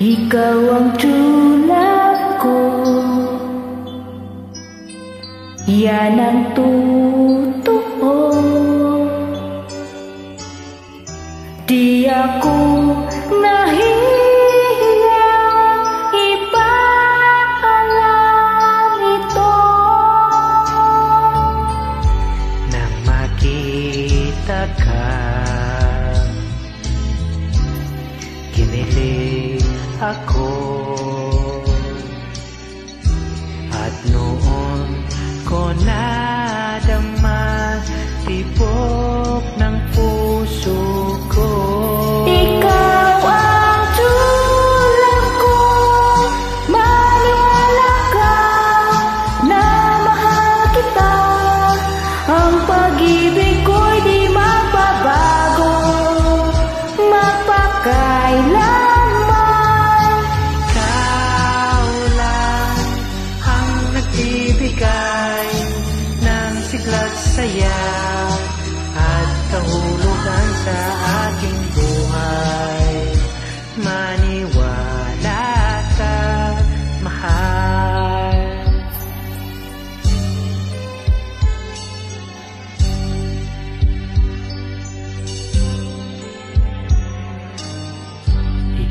Ikaw ang love ko. Yan ang totoo. Di ako nahihiya Ipaalam ito. Nang makita ka ako. At noon ko nadama Tibok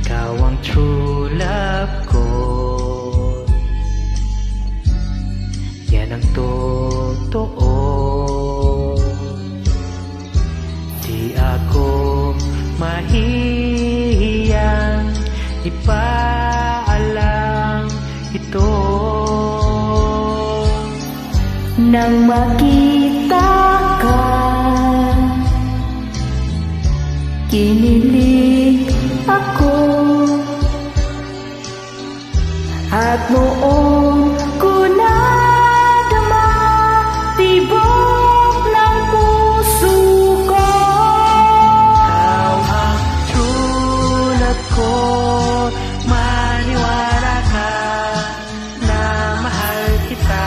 Ikaw ang true love ko. Yan ang totoo. Di ako mahihiyang ipaalam ito. Nang makita ka Kinilig ako. At noon ko nadama Tibok ng puso ko. True love ko Maniwala ka na mahal kita.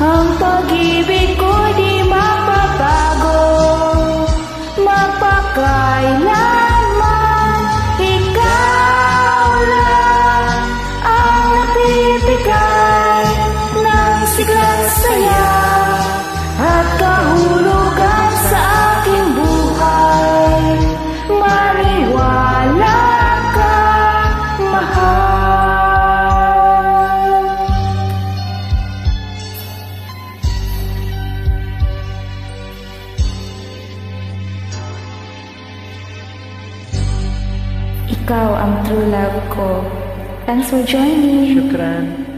Ang pag-ibig ko'y Ikaw ang true love ko. Thanks for joining. Shukran